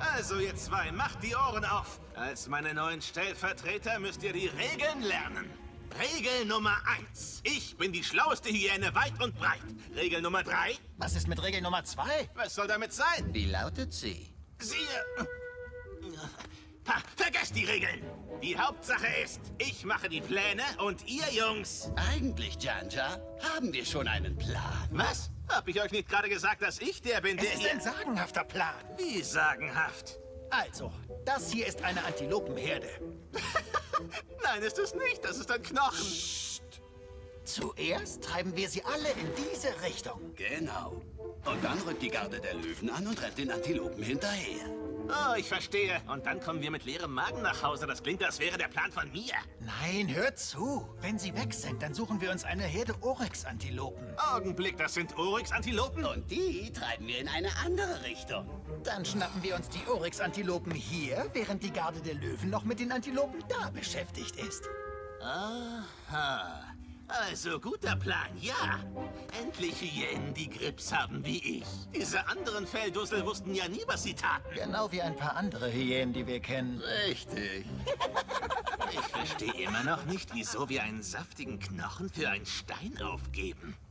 Also ihr zwei, macht die Ohren auf. Als meine neuen Stellvertreter müsst ihr die Regeln lernen. Regel Nummer eins. Ich bin die schlaueste Hyäne weit und breit. Regel Nummer drei. Was ist mit Regel Nummer zwei? Was soll damit sein? Wie lautet sie? Siehe... Ha, vergesst die Regeln. Die Hauptsache ist, ich mache die Pläne und ihr Jungs... Eigentlich, Janja, haben wir schon einen Plan. Was? Hab ich euch nicht gerade gesagt, dass ich der bin, Es der ist hier... ein sagenhafter Plan. Wie sagenhaft. Also, das hier ist eine Antilopenherde. Nein, ist es nicht. Das ist ein Knochen. Zuerst treiben wir sie alle in diese Richtung. Genau. Und dann rückt die Garde der Löwen an und rennt den Antilopen hinterher. Oh, ich verstehe. Und dann kommen wir mit leerem Magen nach Hause. Das klingt, als wäre der Plan von mir. Nein, hört zu. Wenn sie weg sind, dann suchen wir uns eine Herde Oryx-Antilopen. Augenblick, das sind Oryx-Antilopen? Und die treiben wir in eine andere Richtung. Dann schnappen wir uns die Oryx-Antilopen hier, während die Garde der Löwen noch mit den Antilopen da beschäftigt ist. Aha. Also, guter Plan, ja. Endlich Hyänen, die Grips haben wie ich. Diese anderen Felldussel wussten ja nie, was sie taten. Genau wie ein paar andere Hyänen, die wir kennen. Richtig. Ich verstehe immer noch nicht, wieso wir einen saftigen Knochen für einen Stein aufgeben.